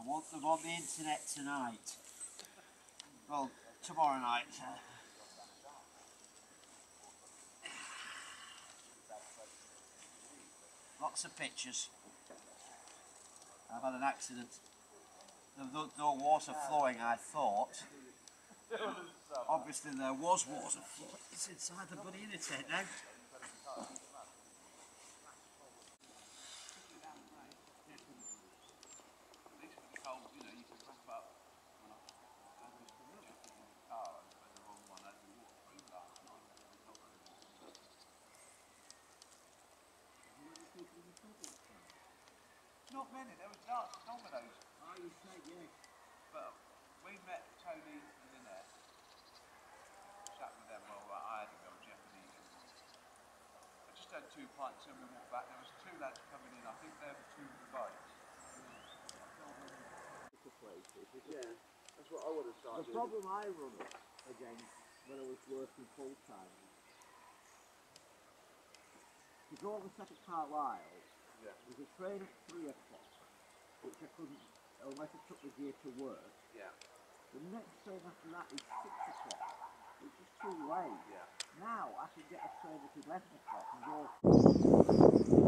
I want them on the internet tonight. Well, tomorrow night. Uh. Lots of pictures. I've had an accident. There was no- no water flowing, I thought. Obviously there was water flowing. It's inside the bloody internet now. Not many, there was lots of dominoes. Oh, you say, yeah. But we met Tony and Lynette. Chat with them while I had to go Japanese. I just had two pints and we walked back. There was two lads coming in. I think they were two of the bikes. Yeah, that's what I would have started. The problem I run up against when I was working full time to go the Settle Carlisle Yeah. was a train at three o'clock, which I couldn't unless I took the gear to work. Yeah. The next train after that is six o'clock, which is too late. Yeah. Now I can get a train at eleven o'clock and go